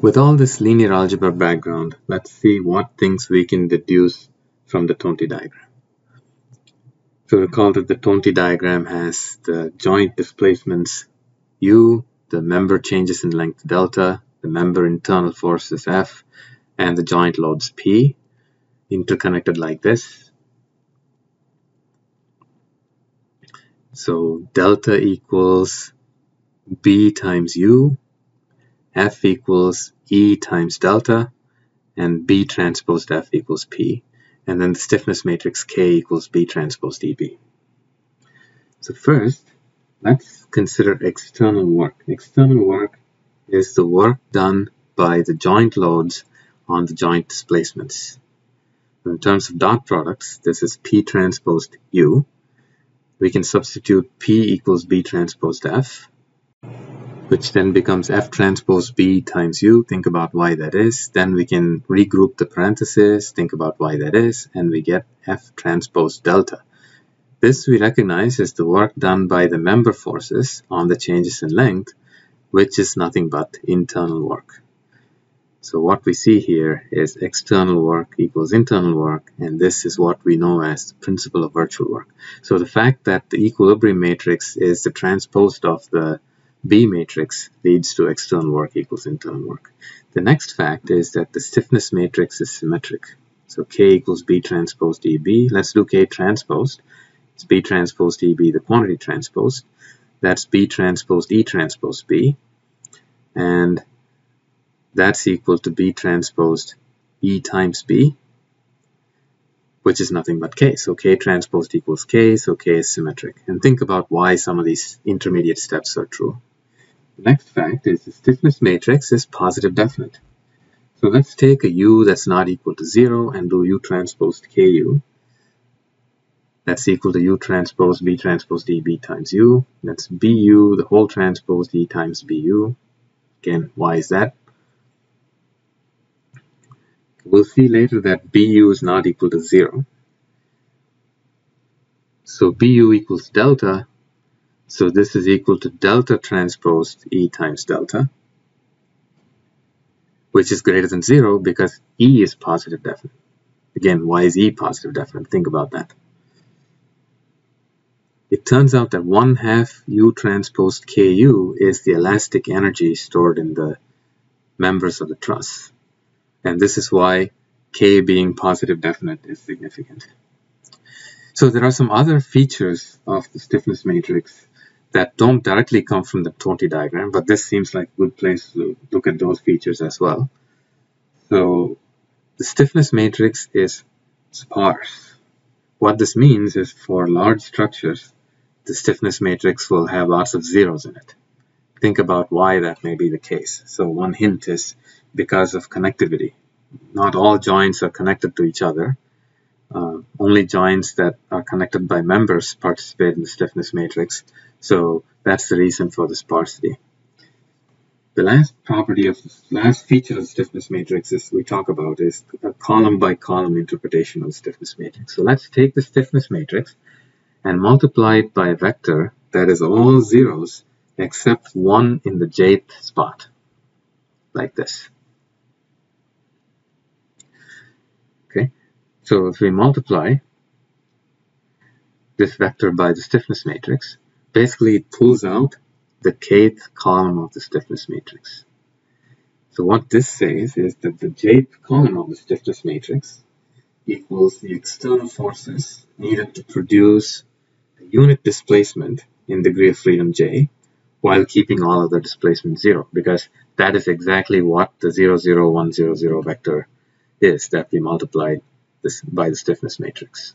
With all this linear algebra background, let's see what things we can deduce from the Tonti diagram. So recall that the Tonti diagram has the joint displacements u, the member changes in length delta, the member internal forces F, and the joint loads P, interconnected like this. So delta equals B times U F equals E times delta and B transpose F equals P. And then the stiffness matrix K equals B transpose dB. So first, let's consider external work. External work is the work done by the joint loads on the joint displacements. In terms of dot products, this is P transposed U. We can substitute P equals B transposed F which then becomes F transpose B times U. Think about why that is. Then we can regroup the parentheses, think about why that is, and we get F transpose delta. This we recognize is the work done by the member forces on the changes in length, which is nothing but internal work. So what we see here is external work equals internal work, and this is what we know as the principle of virtual work. So the fact that the equilibrium matrix is the transposed of the B matrix leads to external work equals internal work. The next fact is that the stiffness matrix is symmetric. So K equals B transpose dB. Let's do K transposed. It's B transpose dB, the quantity transposed. That's B transpose E transpose B. And that's equal to B transposed E times B, which is nothing but K. So K transposed equals K, so K is symmetric. And think about why some of these intermediate steps are true. The next fact is the stiffness matrix is positive definite. So let's take a u that's not equal to 0 and do u transpose ku. That's equal to u transpose b transpose db times u. That's bu, the whole transpose d times bu. Again, why is that? We'll see later that bu is not equal to 0. So bu equals delta so this is equal to delta transposed E times delta, which is greater than zero because E is positive definite. Again, why is E positive definite? Think about that. It turns out that 1 half U transposed KU is the elastic energy stored in the members of the truss. And this is why K being positive definite is significant. So there are some other features of the stiffness matrix that don't directly come from the Tonti diagram, but this seems like a good place to look at those features as well. So the stiffness matrix is sparse. What this means is for large structures, the stiffness matrix will have lots of zeros in it. Think about why that may be the case. So one hint is because of connectivity. Not all joints are connected to each other. Uh, only joints that are connected by members participate in the stiffness matrix. So that's the reason for the sparsity. The last property of the last feature of stiffness matrix is we talk about is a column by column interpretation of stiffness matrix. So let's take the stiffness matrix and multiply it by a vector that is all zeros except one in the jth spot, like this. So if we multiply this vector by the stiffness matrix, basically it pulls out the kth column of the stiffness matrix. So what this says is that the jth column of the stiffness matrix equals the external forces needed to produce a unit displacement in degree of freedom j while keeping all other displacement zero because that is exactly what the 0, 0, 1, 0, 0 vector is that we multiplied this by the stiffness matrix.